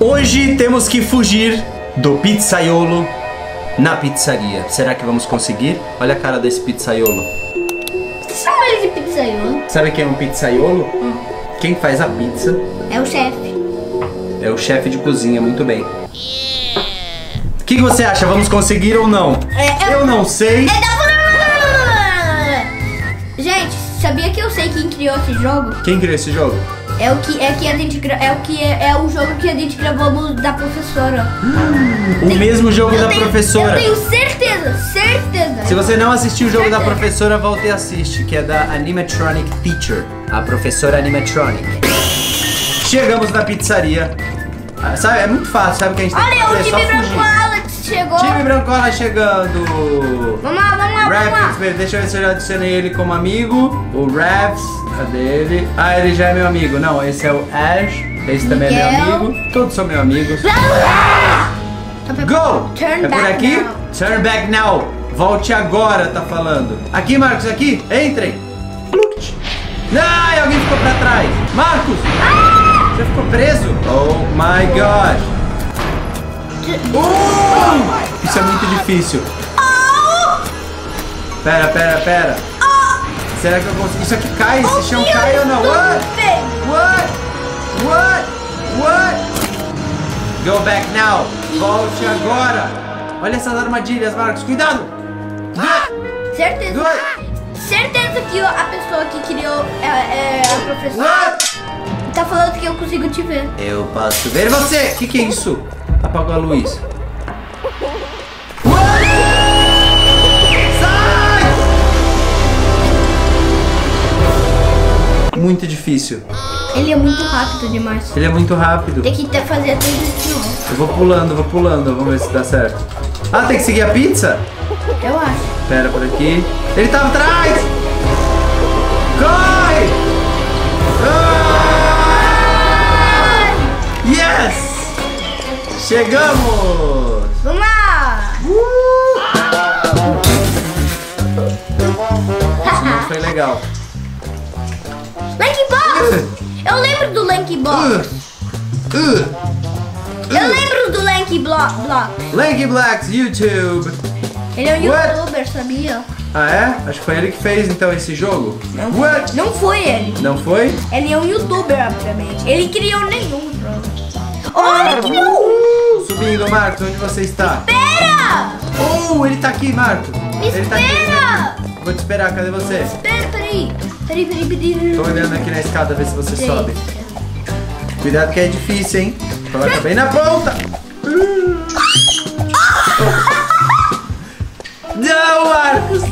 Hoje temos que fugir do pizzaiolo na pizzaria. Será que vamos conseguir? Olha a cara desse pizzaiolo. Chama ele de pizzaiolo. Sabe quem é um pizzaiolo? Quem faz a pizza É o chefe. é o chefe de cozinha, muito bem. O que, que você acha? Vamos conseguir ou não? É, Eu não sei. Gente, sabia que eu sei quem criou esse jogo? Quem criou esse jogo? É o que é que a gente é o que é, é o jogo que a gente gravou da professora. O mesmo jogo da tenho- professora. Eu tenho certeza, certeza. Se você não assistiu o jogo da Certeza. professora, volta e assiste, que é da Animatronic Teacher, a professora Animatronic. Chegamos na pizzaria. Ah, Sabe, é muito fácil, sabe o que a gente tem que Olha, fazer? o É só time branco fugir. Alex chegou. Time Brancola chegando. Vamos lá, vamos lá. Raps, deixa eu ver se eu já adicionei ele como amigo. O Raps, cadê ele? Ah, ele já é meu amigo. Não, esse é o Ash. Esse também é meu amigo. Todos são meus amigos. Go! Turn é por back aqui? now. Turn back now. Volte agora, tá falando. Aqui, Marcos, aqui. Entrem. Ai, alguém ficou pra trás. Marcos! Você ficou preso? Oh my god. Uh! Isso é muito difícil. Pera, pera, pera. Será que eu consigo? Isso aqui cai? Esse chão cai ou não? What? What? What? What? Go back now. Volte agora. Olha essas armadilhas, Marcos. Cuidado. Certeza. Good. Certeza que a pessoa que criou é, é a professora. What? Tá falando que eu consigo te ver. Eu posso ver você. O que, que é isso? Apagou a luz. Muito difícil. Ele é muito rápido demais. Ele é muito rápido. Tem que ter, fazer tudo isso de novo. Eu vou pulando, vou pulando. Vamos ver se dá certo. Ah, tem que seguir a pizza? Eu acho. Pera por aqui. Ele tá atrás! Corre! Ah! Yes! Chegamos! Vamos lá! Não foi legal. Lanky Box! Eu lembro do Lanky Box. Uh, uh. Eu lembro do Lanky Blo- Block. Lanky Blacks YouTube. Ele é um youtuber, sabia? Ah é? Acho que foi ele que fez então esse jogo. Não, What? não foi ele. Não foi? Ele é um youtuber, obviamente. Ele criou nenhum jogo. Olha que! Uh, subindo, Marcos, onde você está? Espera! Oh, ele tá aqui, Marcos. Me Ele tá aqui. Vou te esperar, cadê você? Espera, peraí. Peraí, peraí, peraí. Tô olhando aqui na escada ver se você Peraí. sobe. Cuidado que é difícil, hein? Coloca bem na ponta. Não, Marcos!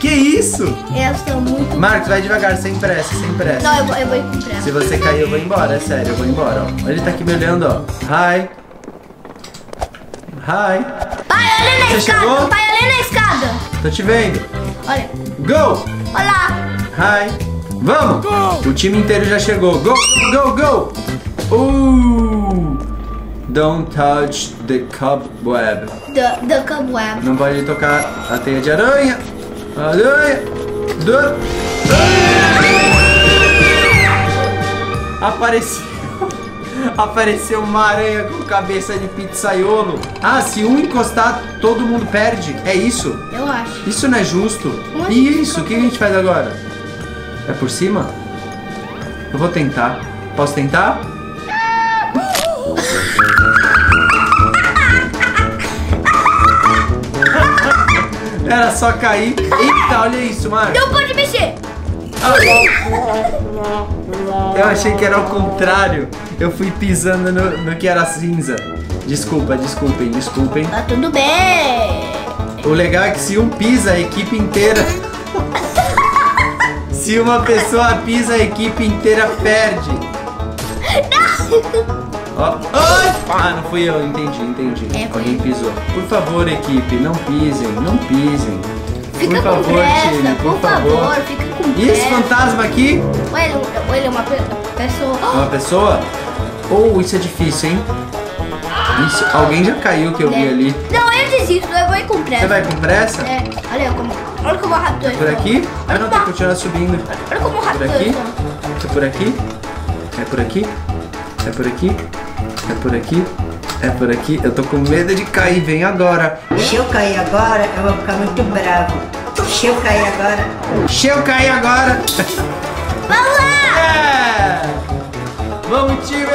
Que isso? Eu sou muito. Marcos, vai devagar, sem pressa, sem pressa. Não, eu vou, eu vou ir com pressa. Se você cair, eu vou embora, é sério, eu vou embora, ó. Ele tá aqui me olhando, ó. Hi. Hi. Pai, olha na Você escada. chegou? Pai, olha na escada. Tô te vendo. Olha. Go! Olha. Hi. Vamos! O time inteiro já chegou. Go, go, go! Uh! Don't touch the cobweb. The, the cobweb. Não pode tocar a teia de aranha. Aranha. Do... Apareceu. Apareceu uma aranha com cabeça de pizzaiolo. Ah, se um encostar, todo mundo perde. É isso? Eu acho. Isso não é justo. Mas- E isso? O que a gente faz agora? É por cima? Eu vou tentar. Posso tentar? Era só cair. Eita, olha isso, Marcos. Não pode mexer. Eu achei que era ao contrário. Eu fui pisando no, no que era cinza. Desculpa, desculpem, desculpem. Tá tudo bem. O legal é que se um pisa, a equipe inteira. se uma pessoa pisa, a equipe inteira perde. Ó. Ai! Ah, não fui eu, entendi, entendi. É. Alguém pisou. Por favor, equipe, não pisem, não pisem. Fica por favor, pressa, por, por favor, fica com E esse pressa. fantasma aqui? Ou ele, ou ele é uma pe- pessoa. É uma pessoa? Oh, isso é difícil, hein? Isso, alguém já caiu que eu vi ali. Não, eu desisto, eu vou ir com pressa. Você vai com pressa? É, olha como. Olha como rápido eu Por sou. aqui? Ah, não, tem que continuar subindo. Olha como rápido Por aqui? É por aqui? É por aqui? É por aqui? É por aqui? É por aqui? Eu tô com medo de cair, vem agora. Se eu cair agora, eu vou ficar muito bravo. Se eu cair agora, Se eu cair agora. Vamos lá! É! Vamos, time!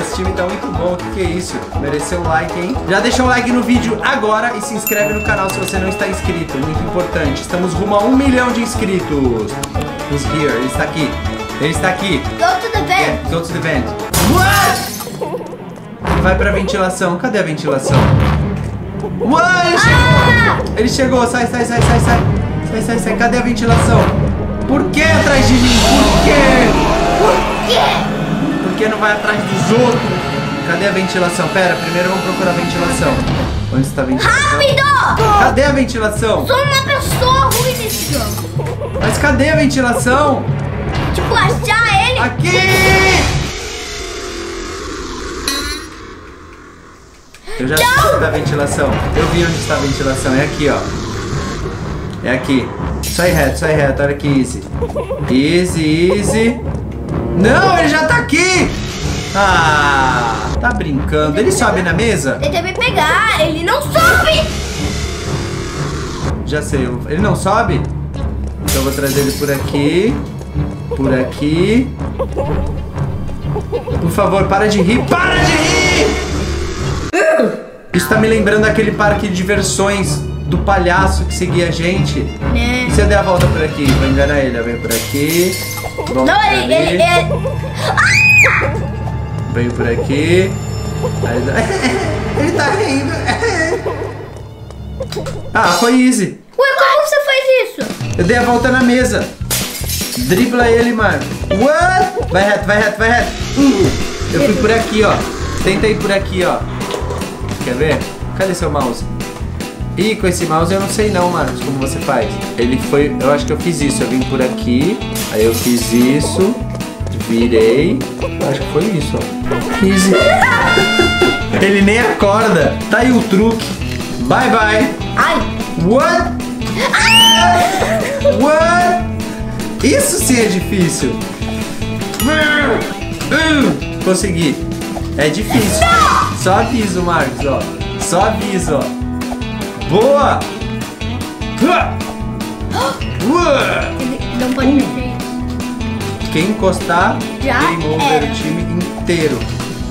Esse time tá muito bom, o que, que é isso? Mereceu um like, hein? Já deixa o like no vídeo agora e se inscreve no canal se você não está inscrito, muito importante. Estamos rumo a um milhão de inscritos. Who's here? Ele está aqui. Ele está aqui. Go to the Yeah, vent. go to the vent. What? Vai pra ventilação. Cadê a ventilação? Uai, ele chegou! Ele chegou, sai, sai, sai, sai, sai. Sai, sai, sai. Cadê a ventilação? Por que atrás de mim? Por quê? Por quê? Por que não vai atrás dos outros? Cadê a ventilação? Pera, primeiro vamos procurar a ventilação. Onde está a ventilação? Rápido! Cadê a ventilação? Sou uma pessoa ruim nesse jogo. Mas cadê a ventilação? Tipo, achar ele. Aqui! Eu já sei onde está a ventilação. Eu vi onde está a ventilação. É aqui, ó. É aqui. Sai reto, sai reto. Olha aqui, Easy. Easy, easy. Não, ele já tá aqui! Ah, tá brincando. Ele sobe na mesa? Tenta me pegar. Ele não sobe. Já sei. Ele não sobe? Então eu vou trazer ele por aqui. Por aqui. Por favor, para de rir. Para de rir! Isso tá me lembrando daquele parque de diversões do palhaço que seguia a gente. Né? E se eu der a volta por aqui? Vou enganar ele. Vem por aqui. Volta Não, ele, ele, ele... Venho por aqui. Aí- ele tá rindo. Ah, foi easy. Ué, como você faz isso? Eu dei a volta na mesa. Dribla ele, mano. What? Vai reto, vai reto, vai reto. Uh, eu fui por aqui, ó. Tenta ir por aqui, ó. Quer ver? Cadê seu mouse? Ih, com esse mouse eu não sei não, Marcos, como você faz. Ele foi... Eu acho que eu fiz isso. Eu vim por aqui. Aí eu fiz isso. Virei. Eu acho que foi isso, ó. Easy. Ele nem acorda. Tá aí o truque. Bye, bye. Ai, What? What? Isso sim é difícil. Hum, Consegui. É difícil. Só aviso, Marcos, ó. Só aviso, ó. Boa! não pode mexer isso. Quem encostar, Já game over era. o time inteiro.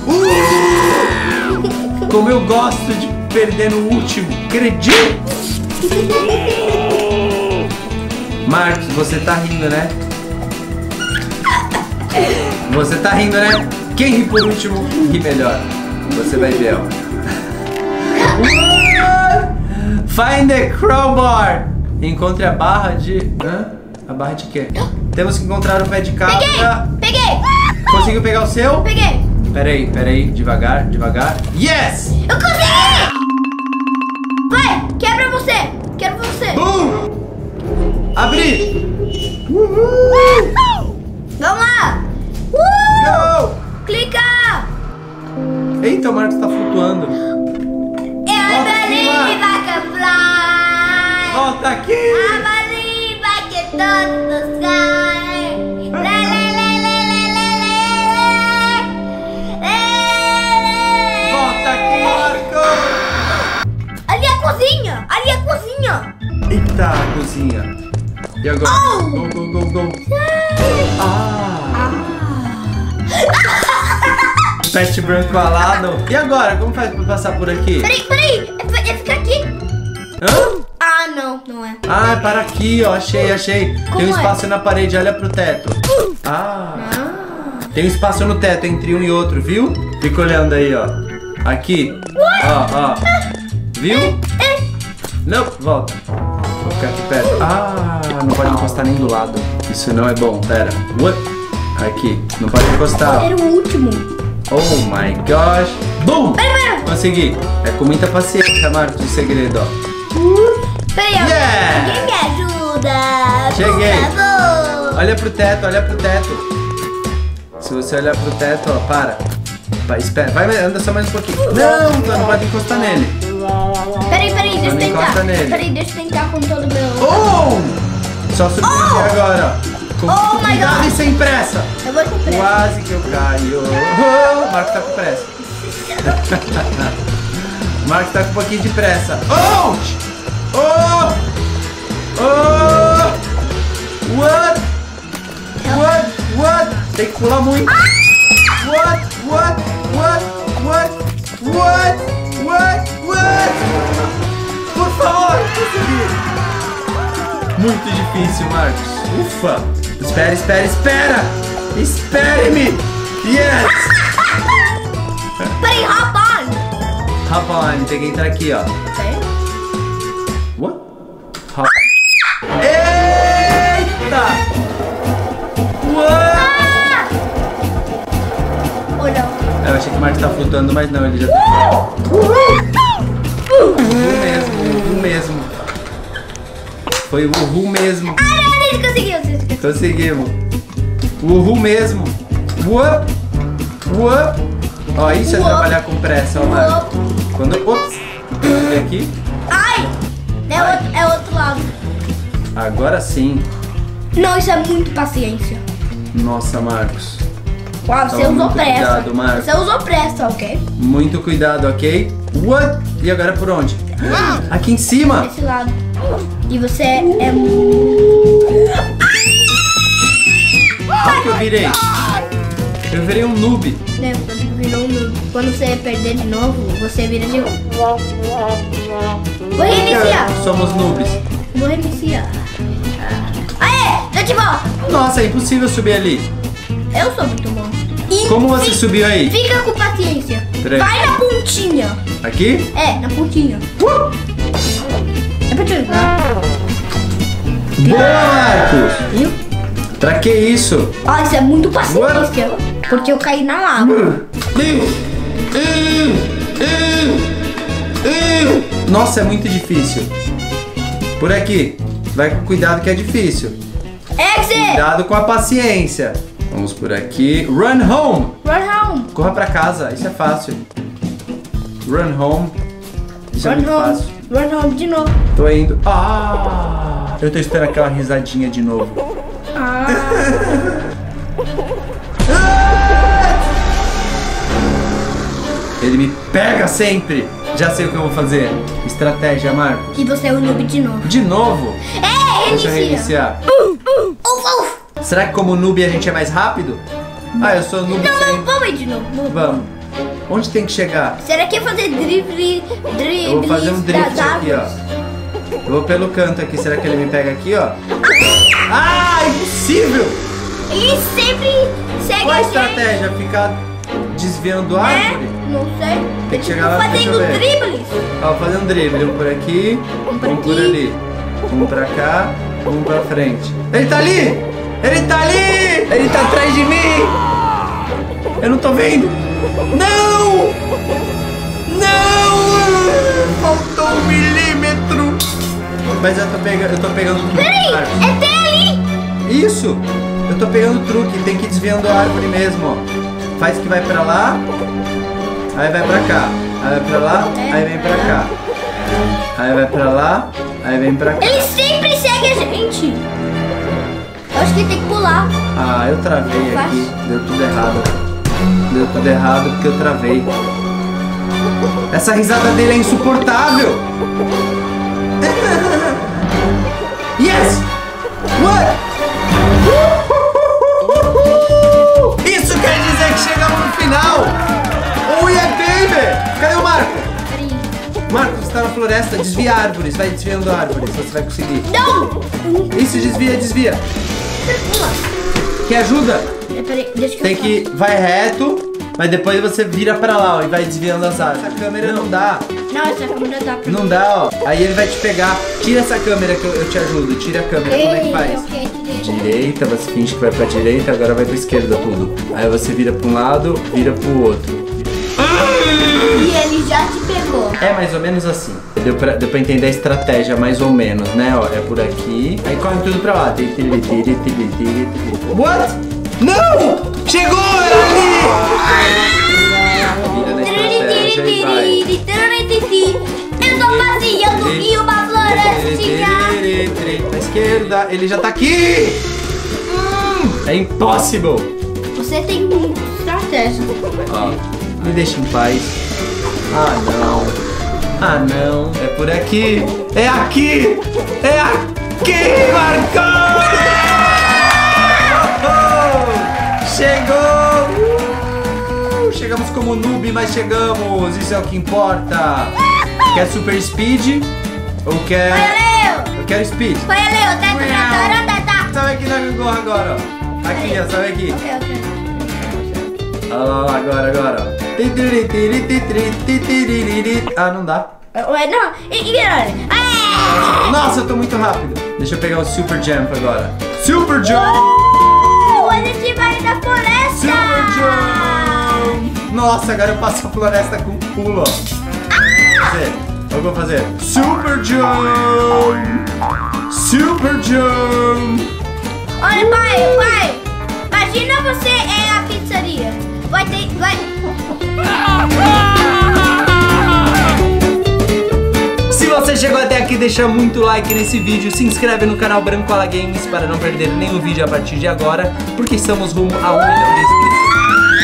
Uh! Como eu gosto de perder no último. Acredito! Marcos, você tá rindo, né? Você tá rindo, né? Quem ri por último, ri melhor. Você vai ver, ó. Find the crowbar. Encontre a barra de... Hã? A barra de quê? Temos que encontrar o pé de cabra. Peguei! Peguei! Conseguiu pegar o seu? Peguei! Peraí, peraí, devagar, devagar. Yes! Eu consegui! Vai! Quebra você! Quebra você! Boom! Abri! Eita, o Marcos tá flutuando. Eu Volta believe aqui, I can fly! Volta aqui! I believe I can touch the sky! La, la, la, la, la, la, la, la. Volta aqui! Ali é a cozinha! Ali é a cozinha! Eita, a cozinha. E agora? Oh! Go, go, go, go. Ah! Pet branco alado. E agora? Como faz pra passar por aqui? Peraí, peraí! É, é ficar aqui! Hã? Ah, não, não é. Ah, para aqui, ó. Achei, achei. Tem um Como é? espaço na parede, olha pro teto. Ah. Tem um espaço no teto entre um e outro, viu? Fica olhando aí, ó. Aqui. Ó, ó. Viu? Não, volta. Vou ficar aqui perto. Ah, não pode encostar nem do lado. Isso não é bom. Pera. What? Aqui. Não pode encostar. Era o último. Oh my gosh. Boom! Peraí, peraí. Consegui. É com muita paciência, Marcos, o segredo, ó. Peraí, Yeah! alguém me ajuda. Cheguei. Por favor. Olha pro teto, olha pro teto. Se você olhar pro teto, ó, para. Vai, espera. Vai, anda só mais um pouquinho. Não, tu não pode encostar nele. Peraí, peraí, deixa eu tentar. nele. Peraí, deixa eu tentar com todo o meu. Oh! Só subir aqui agora, ó. Com Oh my cuidado God. e sem pressa. Eu vou com pressa. Quase que eu caio. Oh, o Marcos tá com pressa. o Marcos tá com um pouquinho de pressa. Ouch! Oh! Oh! What? What? What? Tem que pular muito. What? What? What? What? What? What? What? Por favor, consegui. Muito difícil, Marcos. Ufa! Espera, espera, espera! Espere-me! Yes! Peraí, hop on. Hop on, tem que entrar aqui, ó. Ok. What? Hop. Eita! What? Ah! Não? Eu achei que o Marcos tá flutuando, mas não, ele já tá. Uhul mesmo, uhul mesmo. Foi o uhul mesmo. Ah, não, conseguiu. Conseguimos. Uhul mesmo. Uop. Uop. Ó, isso é Uop. trabalhar com pressa, ó, Marcos. Quando. Ops! E aqui. Ai! É outro, é outro lado. Agora sim. Não, isso é muito paciência. Nossa, Marcos. Uau, você usou pressa. cuidado, Marcos. Você usou pressa, ok? Muito cuidado, ok? What? E agora por onde? Aqui em cima. Desse lado. E você é muito. Olha que eu virei. Eu virei um noob. Né, virou um noob. Quando você perder de novo, você vira de novo. Vou reiniciar. Somos noobs. Vou reiniciar. Aê! Eu te volto. Nossa, é impossível subir ali. Eu sou muito bom. E Como você fi- subiu aí? Fica com paciência. Peraí. Vai na pontinha. Aqui? É, na pontinha. Uh! É pra te ajudar. Boa, Marcos! Viu? Pra que isso? Ó, isso é muito paciência. Porque eu caí na lava. Nossa, é muito difícil. Por aqui. Vai com cuidado que é difícil. Exit! Cuidado com a paciência. Vamos por aqui. Run home. Run home. Corra pra casa. Isso é fácil. Run home. Isso é Run muito home. fácil. Run home de novo. Tô indo. Ah! Eu tô esperando aquela risadinha de novo. Ah. Ele me pega sempre. Já sei o que eu vou fazer. Estratégia, Marco. E você é o noob de novo. De novo. É, Deixa eu reinicia. reiniciar. Uf, uf. Será que como noob a gente é mais rápido? Ah, eu sou noob Não, não, sempre. vamos de novo. Vamos. Onde tem que chegar? Será que é fazer drible, drible Eu vou fazer um drift aqui, ó. Eu vou pelo canto aqui. Será que ele me pega aqui, ó? Ah, impossível! Ele sempre segue Qual a estratégia? Ficar desviando a É? árvore? Não sei. Tem que chegar lá, eu fazendo dribles. Ó, um drible. Um por aqui, Um um por por, aqui. ali. Um pra cá, um pra frente. Ele tá ali! Ele tá ali! Ele tá atrás de mim! Eu não tô vendo! Não! Não! Faltou um milímetro! Mas eu tô pegando, eu tô pegando tudo. Peraí, é até ali. Isso! Eu tô pegando o truque, tem que ir desviando a árvore mesmo, ó. Faz que vai pra lá, aí vai pra cá. Aí vai pra lá, aí vem pra cá. Aí vai pra lá, aí vem pra cá. Ele sempre segue a gente. Acho que tem que pular. Ah, eu travei aqui. Deu tudo errado. Deu tudo errado porque eu travei. Essa risada dele é insuportável. Yes! What? Isso quer dizer que chegamos no final! Oh yeah, baby! Cadê o Marco? Peraí. Marco, você tá na floresta, desvia árvores, vai desviando árvores, você vai conseguir. Não! Isso, desvia, desvia. Quer ajuda? É, Peraí, deixa que Tem eu que. Vai reto, mas depois você vira pra lá ó, e vai desviando as árvores. Essa câmera não dá. Não, essa câmera dá pra Não dá, ó. Aí ele vai te pegar. Tira essa câmera que eu, eu te ajudo. Tira a câmera. Como é que Ei, faz? ok, direita. Direita, você finge que vai pra direita, agora vai pra esquerda tudo. Aí você vira pra um lado, vira pro outro. Já te pegou. É mais ou menos assim. Deu pra, deu pra entender a estratégia, mais ou menos, né? Ó, é por aqui. Aí corre tudo pra lá. What? Não! Chegou! Era ali! Vira na estratégia e vai. Eu tô passeando em uma florestinha. Pra esquerda, ele já tá aqui! É impossible. Você tem muita estratégia. Ó, me deixa em paz. Ah, não. Ah, não. É por aqui. É aqui. É aqui, Marcão! Chegou! Uh, chegamos como noob, mas chegamos. Isso é o que importa. Quer super speed? Ou quer... Eu quero speed. Vai, Leo! Teta, teta, teta! Sabe aqui na gangorra agora, ó. Aqui, ó. Sabe aqui. Ok, ok. Olha lá, agora, agora. ó. Ah, não dá. Ué, não. Ignora. Ah! Nossa, eu tô muito rápido. Deixa eu pegar o Super Jump agora. Super Jump! Uh, a gente vai na floresta! Super Jump! Nossa, agora eu passo a floresta com pulo, ó. Fazer. Eu vou fazer Super Jump! Super Jump! Olha, pai, pai! Imagina você é a pizzaria. Vai ter. Vai. Se você chegou até aqui, deixa muito like nesse vídeo, se inscreve no canal Brancola Games para não perder nenhum vídeo a partir de agora, porque estamos rumo a um milhão de inscritos.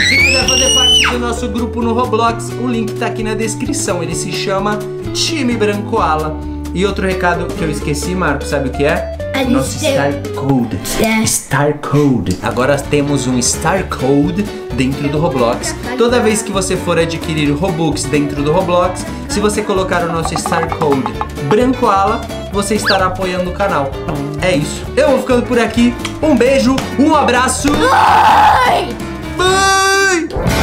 Se quiser fazer parte do nosso grupo no Roblox, o link tá aqui na descrição. Ele se chama Time Brancoala. E outro recado que eu esqueci, Marco, sabe o que é? Nosso Star Code. É. Star Code. Agora temos um Star Code dentro do Roblox. Toda vez que você for adquirir Robux dentro do Roblox, se você colocar o nosso Star Code Brancoala, você estará apoiando o canal. É isso. Eu vou ficando por aqui. Um beijo, um abraço. Ai! Fui!